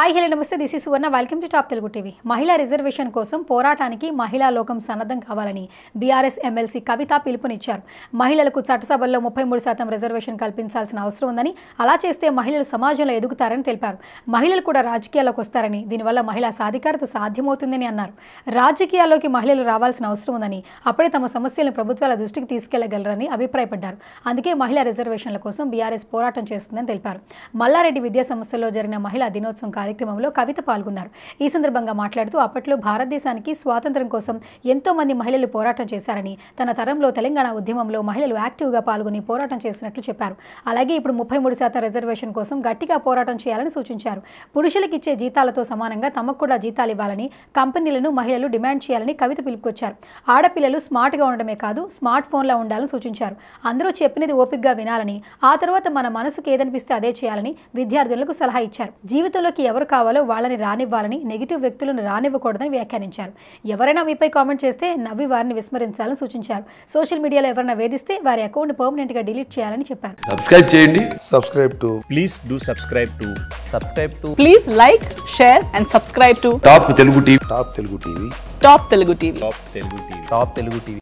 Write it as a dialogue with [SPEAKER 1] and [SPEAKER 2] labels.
[SPEAKER 1] Hi hello నమస్తే. This is Suvarna welcome to top Telugu TV మహిళా reservation కోసం పోరాటానికి మహిళా లోకం సన్నద్ధం కావాలని బీఆర్ఎస్ ఎమ్మెల్సీ కవిత పిలుపునిచ్చారు. మహిళలకు చట్టసభల్లో ముప్పై మూడు శాతం రిజర్వేషన్ కల్పించాల్సిన అవసరం ఉందని అలా చేస్తే మహిళలు సమాజంలో ఎదుగుతారని తెలిపారు. మహిళలు కూడా రాజకీయాల్లోకి వస్తారని దీనివల్ల మహిళా సాధికారత సాధ్యమవుతుందని అన్నారు. రాజకీయాల్లోకి మహిళలు రావాల్సిన అవసరం ఉందని అప్పుడే తమ సమస్యలను ప్రభుత్వాల దృష్టికి తీసుకెళ్ళగలరని అభిప్రాయపడ్డారు. అందుకే మహిళా రిజర్వేషన్ల కోసం బీఆర్ఎస్ పోరాటం చేస్తుందని తెలిపారు. మల్లారెడ్డి విద్యా సంస్థల్లో జరిగిన మహిళా దినోత్సవం కార్యక్రమంలో కవిత పాల్గొన్నారు. ఈ సందర్భంగా మాట్లాడుతూ అప్పట్లో భారతదేశానికి స్వాతంత్ర్యం కోసం ఎంతో మంది మహిళలు పోరాటం చేశారని తన తరంలో తెలంగాణ ఉద్యమంలో మహిళలు యాక్టివ్గా పాల్గొని పోరాటం చేసినట్లు చెప్పారు. అలాగే ఇప్పుడు ముప్పై మూడు శాతం రిజర్వేషన్ కోసం గట్టిగా పోరాటం చేయాలని సూచించారు. పురుషులకు ఇచ్చే జీతాలతో సమానంగా తమకు కూడా జీతాలు ఇవ్వాలని కంపెనీలను మహిళలు డిమాండ్ చేయాలని కవిత పిలుపుకొచ్చారు. ఆడపిల్లలు స్మార్ట్గా ఉండడమే కాదు స్మార్ట్ ఫోన్లా ఉండాలని సూచించారు. అందరూ చెప్పినది ఓపిక్గా వినాలని ఆ తర్వాత మన మనసుకు ఏదనిపిస్తే అదే చేయాలని విద్యార్థులకు సలహా ఇచ్చారు. జీవితంలోకి ఎవరు కావాలో వాళ్ళని రానివ్వాలని నెగిటివ్ వ్యక్తులను రానివ్వకూడదని వ్యాఖ్యానించారు. ఎవరైనా మీపై కామెంట్ చేస్తే నవ్వి వారిని విస్మరించాలని సూచించారు. సోషల్ మీడియాలో ఎవరైనా వేధిస్తే వారి అకౌంట్ పర్మనెంట్గా డిలీట్ చేయాలని చెప్పారు.
[SPEAKER 2] సబ్స్క్రైబ్ చేయండి.
[SPEAKER 3] Subscribe to
[SPEAKER 4] please do subscribe to subscribe to
[SPEAKER 5] Please like, share, and subscribe to
[SPEAKER 2] top Telugu TV
[SPEAKER 3] Top Telugu TV.
[SPEAKER 5] Top Telugu TV.
[SPEAKER 4] top telugu tv top telugu tv